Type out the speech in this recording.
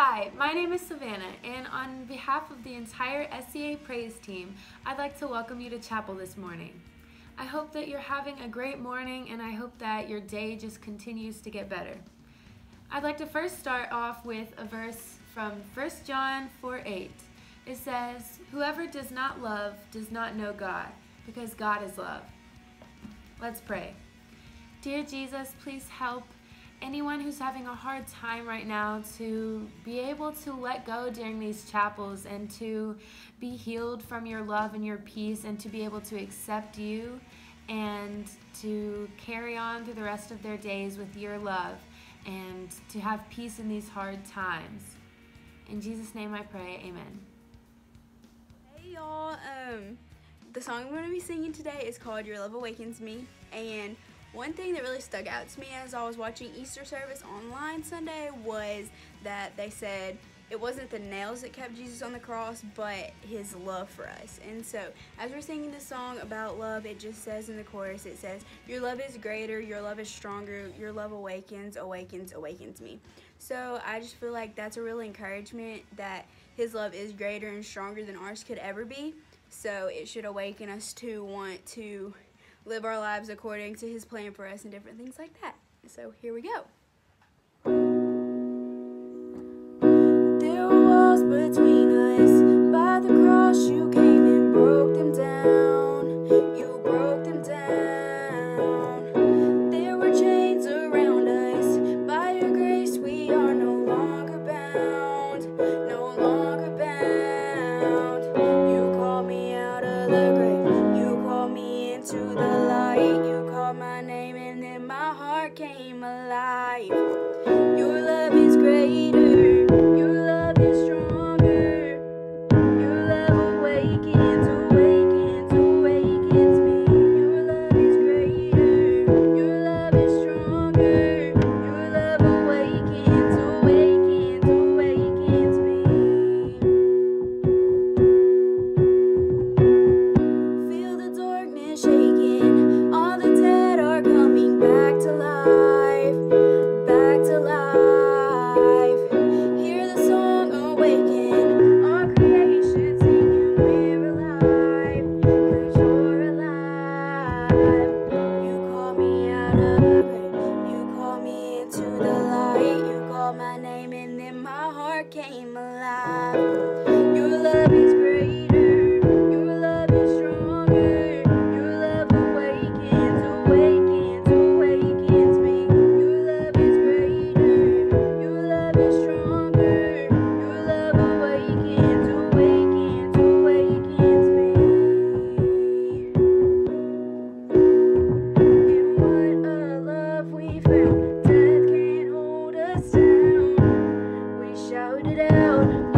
Hi, my name is Savanna, and on behalf of the entire SCA Praise team, I'd like to welcome you to chapel this morning. I hope that you're having a great morning, and I hope that your day just continues to get better. I'd like to first start off with a verse from 1 John 4 8. It says, Whoever does not love does not know God, because God is love. Let's pray. Dear Jesus, please help anyone who's having a hard time right now to be able to let go during these chapels and to be healed from your love and your peace and to be able to accept you and to carry on through the rest of their days with your love and to have peace in these hard times. In Jesus' name I pray, amen. Hey y'all, um, the song I'm going to be singing today is called Your Love Awakens Me, and one thing that really stuck out to me as I was watching Easter service online Sunday was that they said it wasn't the nails that kept Jesus on the cross, but his love for us. And so, as we're singing this song about love, it just says in the chorus, it says, Your love is greater, your love is stronger, your love awakens, awakens, awakens me. So, I just feel like that's a real encouragement that his love is greater and stronger than ours could ever be. So, it should awaken us to want to live our lives according to his plan for us and different things like that. So, here we go. between came alive. Came alive. Shouted